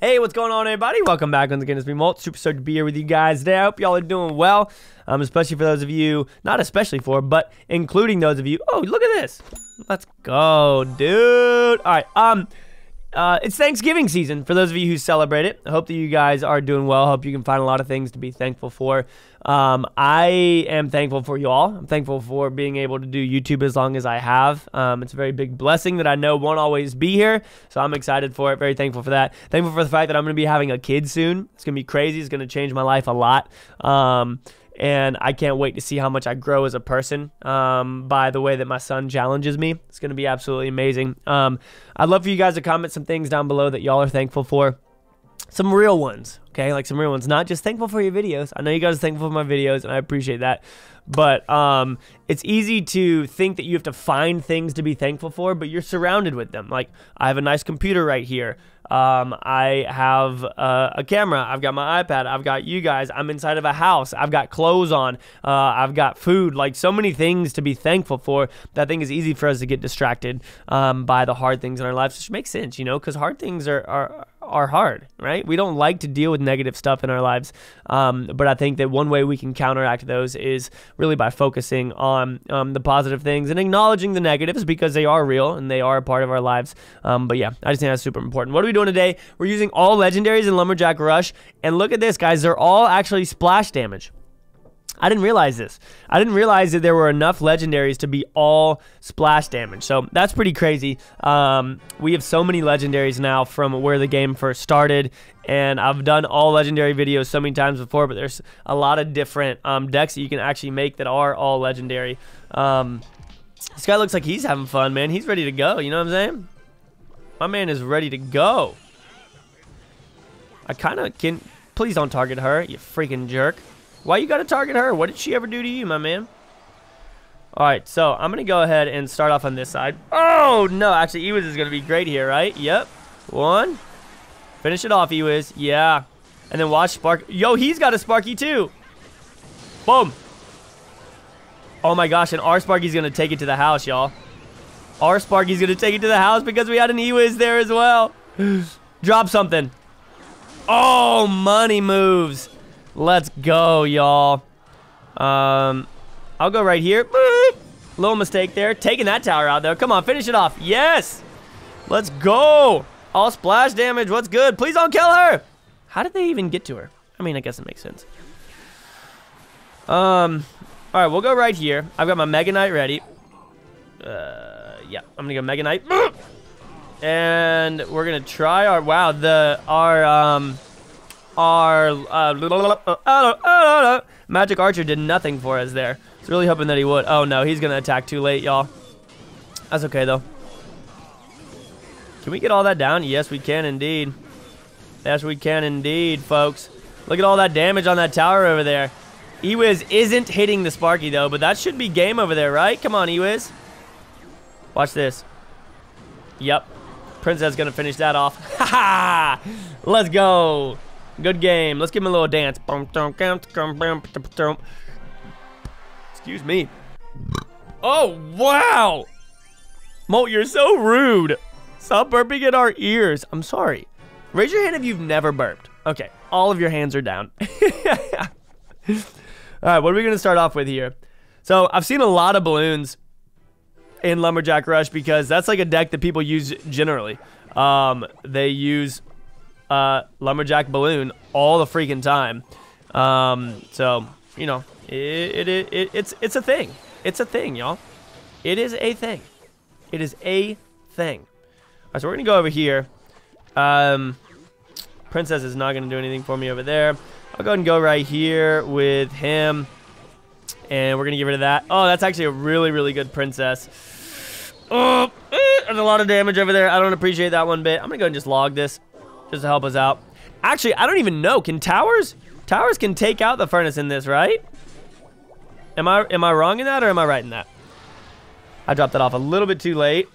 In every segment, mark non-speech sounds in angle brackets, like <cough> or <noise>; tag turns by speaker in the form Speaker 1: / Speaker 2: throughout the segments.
Speaker 1: Hey, what's going on, everybody? Welcome back once again. It's me, Molt. Super stoked to be here with you guys today. I hope y'all are doing well, um, especially for those of you, not especially for, but including those of you. Oh, look at this. Let's go, dude. All right. Um, uh, it's Thanksgiving season for those of you who celebrate it. I hope that you guys are doing well. Hope you can find a lot of things to be thankful for. Um, I am thankful for you all. I'm thankful for being able to do YouTube as long as I have. Um, it's a very big blessing that I know won't always be here. So I'm excited for it. Very thankful for that. Thankful for the fact that I'm going to be having a kid soon. It's going to be crazy. It's going to change my life a lot. Um, and I can't wait to see how much I grow as a person um, by the way that my son challenges me. It's going to be absolutely amazing. Um, I'd love for you guys to comment some things down below that y'all are thankful for. Some real ones, okay? Like some real ones. Not just thankful for your videos. I know you guys are thankful for my videos, and I appreciate that. But um, it's easy to think that you have to find things to be thankful for, but you're surrounded with them. Like, I have a nice computer right here. Um, I have uh, a camera. I've got my iPad. I've got you guys. I'm inside of a house. I've got clothes on. Uh, I've got food. Like, so many things to be thankful for that thing is easy for us to get distracted um, by the hard things in our lives, which makes sense, you know, because hard things are, are are hard, right? We don't like to deal with negative stuff in our lives. Um, but I think that one way we can counteract those is really by focusing on um, the positive things and acknowledging the negatives because they are real and they are a part of our lives. Um, but yeah, I just think that's super important. What are we doing today? We're using all legendaries in Lumberjack Rush. And look at this, guys. They're all actually splash damage. I didn't realize this. I didn't realize that there were enough legendaries to be all splash damage. So that's pretty crazy. Um, we have so many legendaries now from where the game first started. And I've done all legendary videos so many times before, but there's a lot of different um, decks that you can actually make that are all legendary. Um, this guy looks like he's having fun, man. He's ready to go. You know what I'm saying? My man is ready to go. I kind of can... Please don't target her, you freaking jerk. Why you gotta target her? What did she ever do to you, my man? Alright, so I'm gonna go ahead and start off on this side. Oh, no, actually, Ewiz is gonna be great here, right? Yep. One. Finish it off, Ewiz. Yeah. And then watch Spark. Yo, he's got a Sparky, too. Boom. Oh, my gosh, and our Sparky's gonna take it to the house, y'all. Our Sparky's gonna take it to the house because we had an Ewiz there as well. <gasps> Drop something. Oh, money moves. Let's go, y'all. Um, I'll go right here. Little mistake there. Taking that tower out, though. Come on, finish it off. Yes! Let's go! All splash damage. What's good? Please don't kill her! How did they even get to her? I mean, I guess it makes sense. Um, all right, we'll go right here. I've got my Mega Knight ready. Uh, yeah, I'm gonna go Mega Knight. <clears throat> And we're gonna try our, wow, the, our, um, our uh, <laughs> Magic Archer did nothing for us there. I was really hoping that he would. Oh, no. He's to attack too late, y'all. That's okay, though. Can we get all that down? Yes, we can indeed. Yes, we can indeed, folks. Look at all that damage on that tower over there. Ewiz isn't hitting the Sparky, though, but that should be game over there, right? Come on, Ewiz. Watch this. Yep. Princess is gonna finish that off. <laughs> Ha ha! Let's go. Good game. Let's give him a little dance. Excuse me. Oh, wow. Molt, you're so rude. Stop burping in our ears. I'm sorry. Raise your hand if you've never burped. Okay, all of your hands are down. <laughs> all right, what are we going to start off with here? So I've seen a lot of balloons in Lumberjack Rush because that's like a deck that people use generally. Um, they use uh, Lumberjack Balloon all the freaking time. Um, so, you know, it, it, it, it's, it's a thing. It's a thing, y'all. It is a thing. It is a thing. All right, so we're going to go over here. Um, Princess is not going to do anything for me over there. I'll go ahead and go right here with him. And we're going to get rid of that. Oh, that's actually a really, really good Princess. Oh, eh, there's a lot of damage over there. I don't appreciate that one bit. I'm going to go and just log this just to help us out. Actually, I don't even know. Can towers? Towers can take out the furnace in this, right? Am I am I wrong in that or am I right in that? I dropped that off a little bit too late.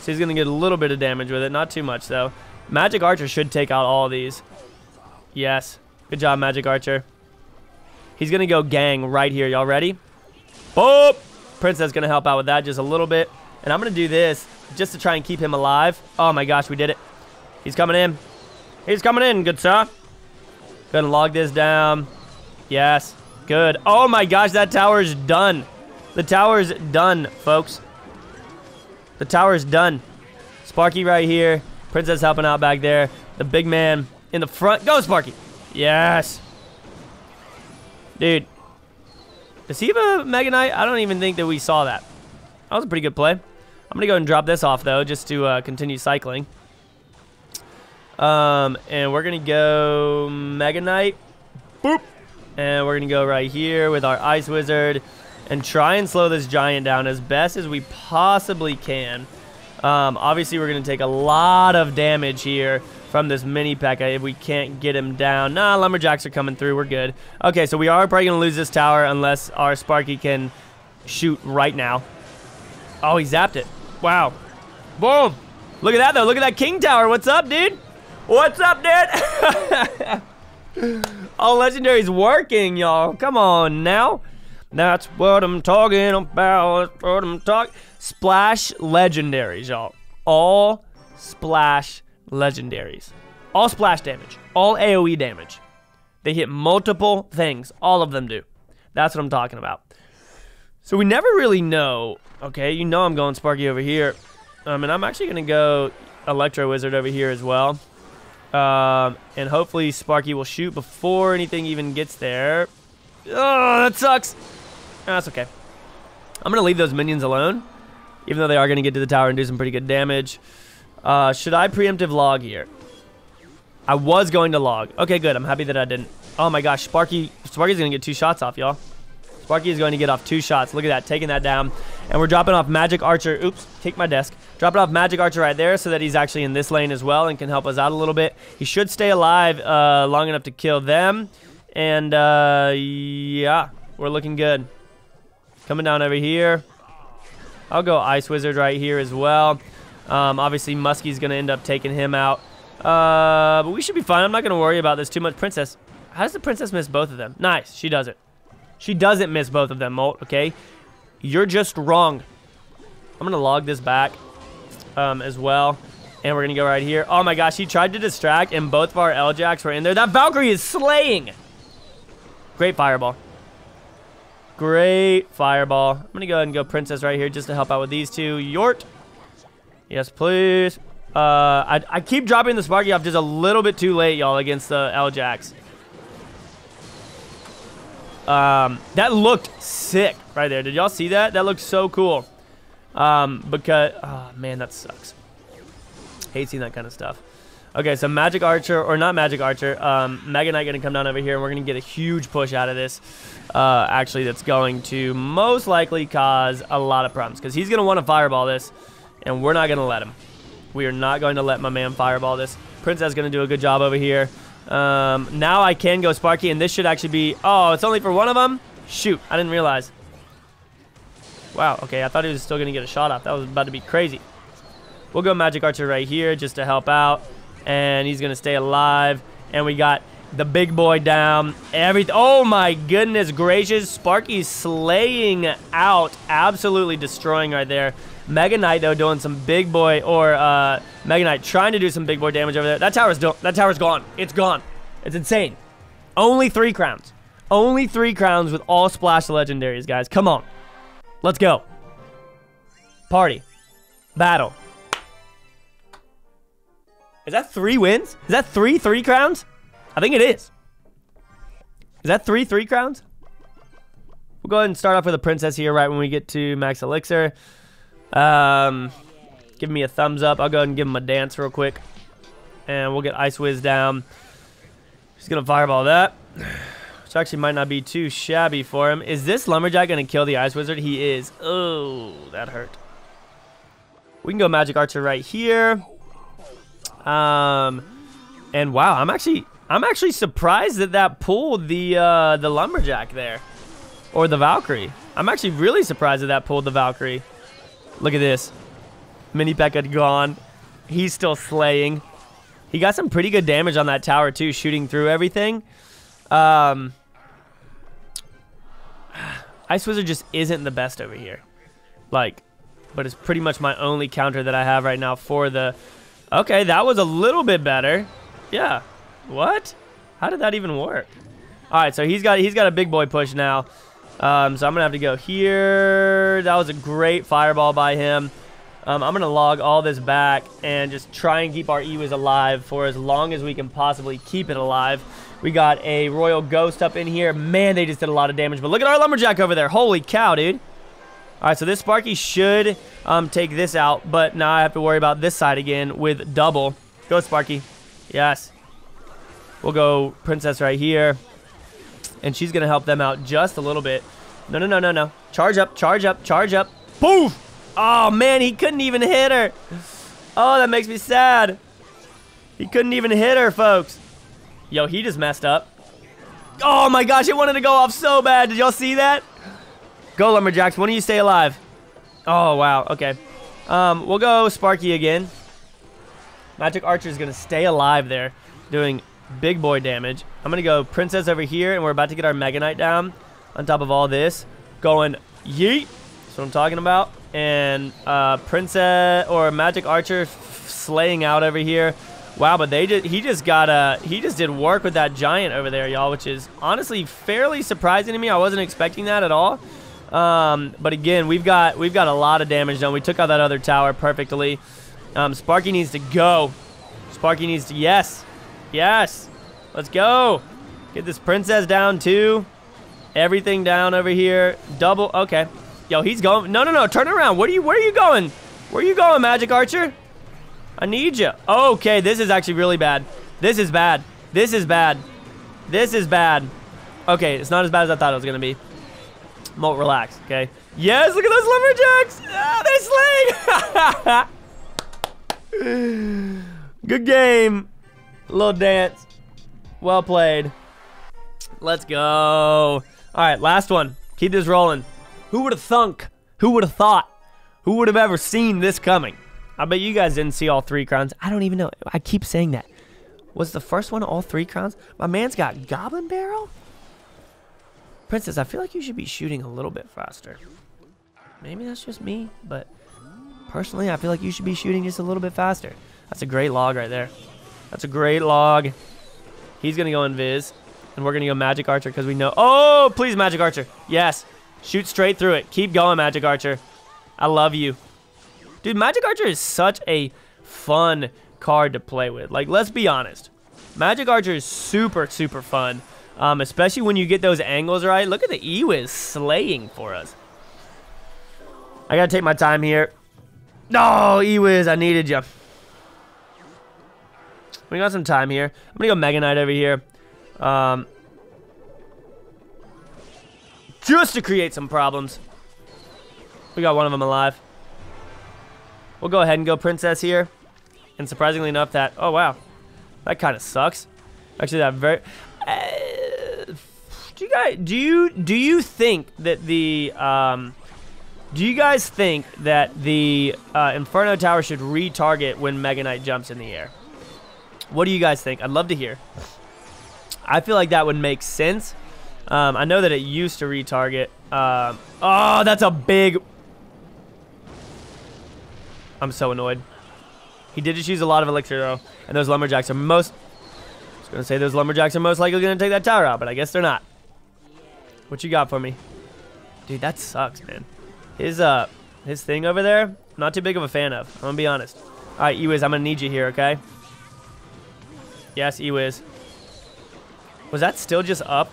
Speaker 1: So he's to get a little bit of damage with it. Not too much, though. Magic Archer should take out all these. Yes. Good job, Magic Archer. He's to go gang right here. Y'all ready? Boop! Princess to help out with that just a little bit. And I'm to do this just to try and keep him alive. Oh, my gosh, we did it. He's coming in. He's coming in, good sir. Gonna log this down. Yes. Good. Oh my gosh, that tower is done. The tower's done, folks. The tower's done. Sparky right here. Princess helping out back there. The big man in the front. Go, Sparky. Yes. Dude. Does he have a Mega Knight? I don't even think that we saw that. That was a pretty good play. I'm going to go and drop this off, though, just to uh, continue cycling. Um, and we're going to go Mega Knight. Boop. And we're going to go right here with our Ice Wizard and try and slow this Giant down as best as we possibly can. Um, obviously, we're going to take a lot of damage here from this mini P.E.K.K.A. if we can't get him down. Nah, Lumberjacks are coming through. We're good. Okay, so we are probably going to lose this tower unless our Sparky can shoot right now. Oh, he zapped it. Wow. Boom. Look at that, though. Look at that King Tower. What's up, dude? What's up, dude? <laughs> All legendary's working, y'all. Come on now. That's what I'm talking about. That's what I'm talking. Splash legendaries, y'all. All splash legendaries. All splash damage. All AoE damage. They hit multiple things. All of them do. That's what I'm talking about. So we never really know. Okay, you know I'm going Sparky over here. Um, and I'm actually going to go Electro Wizard over here as well. Um, and hopefully Sparky will shoot before anything even gets there. Oh, that sucks. Oh, that's okay. I'm going to leave those minions alone, even though they are going to get to the tower and do some pretty good damage. Uh, should I preemptive log here? I was going to log. Okay, good. I'm happy that I didn't. Oh my gosh, Sparky. Sparky's going to get two shots off, y'all. Sparky is going to get off two shots. Look at that, taking that down. And we're dropping off Magic Archer. Oops, take my desk. Dropping off Magic Archer right there so that he's actually in this lane as well and can help us out a little bit. He should stay alive uh, long enough to kill them. And, uh, yeah, we're looking good. Coming down over here. I'll go Ice Wizard right here as well. Um, obviously, Muskie's going to end up taking him out. Uh, but we should be fine. I'm not going to worry about this too much. Princess. How does the Princess miss both of them? Nice. She does it. She doesn't miss both of them, Molt, okay? You're just wrong. I'm going to log this back um, as well. And we're going to go right here. Oh my gosh, he tried to distract and both of our L-Jacks were in there. That Valkyrie is slaying. Great fireball. Great fireball. I'm going to go ahead and go Princess right here just to help out with these two. Yort. Yes, please. Uh, I, I keep dropping the Sparky off just a little bit too late, y'all, against the L-Jacks. Um, that looked sick right there. Did y'all see that? That looked so cool. Um, because, oh man, that sucks. Hate seeing that kind of stuff. Okay, so Magic Archer, or not Magic Archer, um, Mega Knight gonna come down over here, and we're gonna get a huge push out of this. Uh, actually, that's going to most likely cause a lot of problems, because he's gonna want to fireball this, and we're not gonna let him. We are not going to let my man fireball this. Princess is gonna do a good job over here. Um, now I can go Sparky, and this should actually be... Oh, it's only for one of them? Shoot, I didn't realize. Wow, okay, I thought he was still going to get a shot off. That was about to be crazy. We'll go Magic Archer right here just to help out. And he's going to stay alive. And we got the big boy down. Everything. Oh, my goodness gracious. Sparky's slaying out. Absolutely destroying right there. Mega Knight, though, doing some big boy, or uh, Mega Knight trying to do some big boy damage over there. That tower's, that tower's gone. It's gone. It's insane. Only three crowns. Only three crowns with all splash legendaries, guys. Come on. Let's go. Party. Battle. Is that three wins? Is that three three crowns? I think it is. Is that three three crowns? We'll go ahead and start off with a princess here right when we get to max elixir. Um, give me a thumbs up. I'll go ahead and give him a dance real quick. And we'll get Ice Wiz down. He's going to fireball that. Which actually might not be too shabby for him. Is this Lumberjack going to kill the Ice Wizard? He is. Oh, that hurt. We can go Magic Archer right here. Um, and wow, I'm actually I'm actually surprised that that pulled the uh, the Lumberjack there. Or the Valkyrie. I'm actually really surprised that that pulled the Valkyrie. Look at this. Mini P.E.K.K.A. gone. He's still slaying. He got some pretty good damage on that tower too, shooting through everything. Um, Ice Wizard just isn't the best over here. Like, but it's pretty much my only counter that I have right now for the Okay, that was a little bit better. Yeah. What? How did that even work? All right, so he's got he's got a big boy push now. Um, so I'm gonna have to go here. That was a great fireball by him. Um, I'm gonna log all this back and just try and keep our Ewiz alive for as long as we can possibly keep it alive. We got a Royal Ghost up in here. Man, they just did a lot of damage. But look at our Lumberjack over there. Holy cow, dude. All right, so this Sparky should um, take this out, but now I have to worry about this side again with double. Go, Sparky. Yes. We'll go Princess right here, and she's going to help them out just a little bit. No, no, no, no, no. Charge up, charge up, charge up. Poof! Oh, man, he couldn't even hit her. Oh, that makes me sad. He couldn't even hit her, folks. Yo, he just messed up. Oh my gosh, it wanted to go off so bad. Did y'all see that? Go, Lumberjacks. When do you stay alive? Oh, wow. Okay. Um, we'll go Sparky again. Magic Archer is going to stay alive there, doing big boy damage. I'm going to go Princess over here, and we're about to get our Mega Knight down on top of all this. Going yeet. That's what I'm talking about. And uh, Princess or Magic Archer slaying out over here. Wow, but they just he just got a he just did work with that giant over there, y'all, which is honestly fairly surprising to me. I wasn't expecting that at all. Um, but again, we've got we've got a lot of damage done. We took out that other tower perfectly. Um, Sparky needs to go. Sparky needs to yes, yes. Let's go. Get this princess down too. Everything down over here. Double. Okay. Yo, he's going. No, no, no. Turn around. Where are you? Where are you going? Where are you going, Magic Archer? I need you. Okay, this is actually really bad. This is bad. This is bad. This is bad. Okay, it's not as bad as I thought it was to be. Molt, relax, okay? Yes, look at those lumberjacks! Ah, they're slaying! <laughs> Good game. A little dance. Well played. Let's go. All right, last one. Keep this rolling. Who would have thunk? Who would have thought? Who would have ever seen this coming? I bet you guys didn't see all three crowns. I don't even know. I keep saying that. Was the first one all three crowns? My man's got Goblin Barrel? Princess, I feel like you should be shooting a little bit faster. Maybe that's just me, but personally, I feel like you should be shooting just a little bit faster. That's a great log right there. That's a great log. He's going to go Invis, and we're going to go Magic Archer because we know... Oh, please, Magic Archer. Yes. Shoot straight through it. Keep going, Magic Archer. I love you. Dude, Magic Archer is such a fun card to play with. Like, let's be honest. Magic Archer is super, super fun. Um, especially when you get those angles right. Look at the Ewiz slaying for us. I gotta take my time here. No, Ewiz, I needed you. We got some time here. I'm gonna go Mega Knight over here. Um, just to create some problems. We got one of them alive. We'll go ahead and go Princess here. And surprisingly enough, that... Oh, wow. That kind of sucks. Actually, that very... Uh, do you guys... Do you, do you think that the... Um, do you guys think that the uh, Inferno Tower should retarget when Mega Knight jumps in the air? What do you guys think? I'd love to hear. I feel like that would make sense. Um, I know that it used to retarget. Um, oh, that's a big... I'm so annoyed. He did just use a lot of elixir though, and those lumberjacks are most. I was gonna say those lumberjacks are most likely gonna take that tower out, but I guess they're not. What you got for me, dude? That sucks, man. His uh, his thing over there, not too big of a fan of. I'm gonna be honest. All right, Ewiz, I'm gonna need you here, okay? Yes, Ewiz. Was that still just up?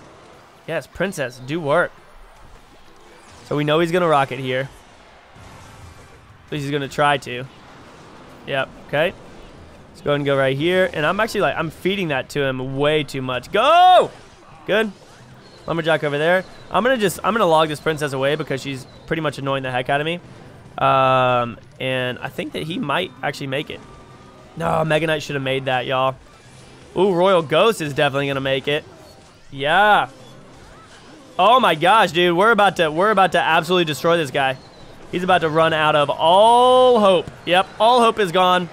Speaker 1: Yes, Princess, do work. So we know he's gonna rock it here. At least he's going to try to. Yep. Okay. Let's go and go right here. And I'm actually like, I'm feeding that to him way too much. Go! Good. Lumberjack over there. I'm going to just, I'm going to log this princess away because she's pretty much annoying the heck out of me. Um, and I think that he might actually make it. No, Mega Knight should have made that, y'all. Ooh, Royal Ghost is definitely going to make it. Yeah. Oh my gosh, dude. We're about to, we're about to absolutely destroy this guy. He's about to run out of all hope. Yep, all hope is gone.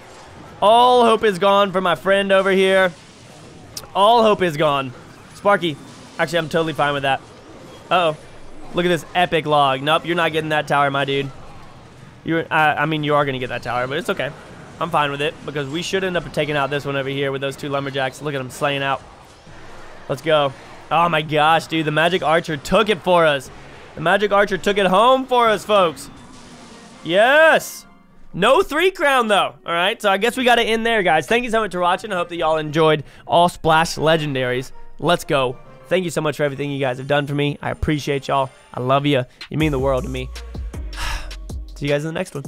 Speaker 1: All hope is gone for my friend over here. All hope is gone. Sparky, actually, I'm totally fine with that. Uh oh Look at this epic log. Nope, you're not getting that tower, my dude. You, I, I mean, you are going to get that tower, but it's okay. I'm fine with it because we should end up taking out this one over here with those two lumberjacks. Look at them slaying out. Let's go. Oh my gosh, dude. The magic archer took it for us. The magic archer took it home for us, folks. Yes. No three crown, though. All right, so I guess we got to end there, guys. Thank you so much for watching. I hope that y'all enjoyed all Splash Legendaries. Let's go. Thank you so much for everything you guys have done for me. I appreciate y'all. I love you. You mean the world to me. <sighs> See you guys in the next one.